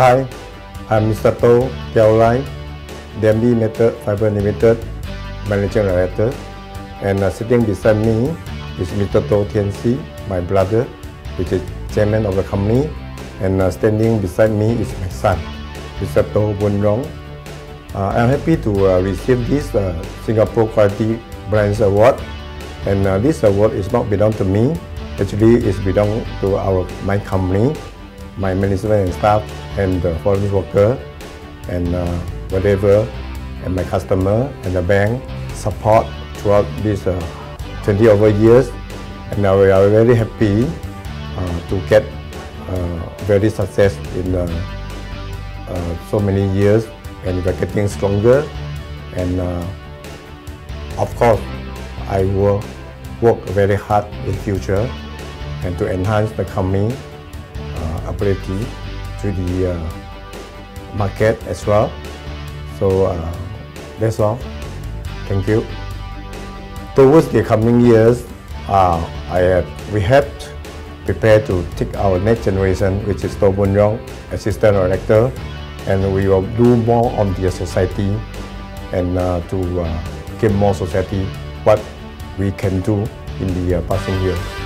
Hi, I'm Mr. To Lai, DMB Fiber Limited Managing Director. And uh, sitting beside me is Mr. To Tianxi, my brother, which is chairman of the company. And uh, standing beside me is my son, Mr. To Bun Rong. Uh, I'm happy to uh, receive this uh, Singapore Quality Brands Award. And uh, this award is not belong to me. Actually, it's belong to our my company, my management and staff, and the foreign worker, and uh, whatever, and my customer and the bank support throughout these uh, 20 over years. And uh, we are very happy uh, to get uh, very success in uh, uh, so many years. And we're getting stronger. And of course I will work very hard in future and to enhance the company to the uh, market as well. So uh, that's all. Thank you. Towards the coming years uh, I have, we have prepared to take our next generation which is To Bun Yong assistant director and we will do more on the society and uh, to uh, give more society what we can do in the uh, passing year.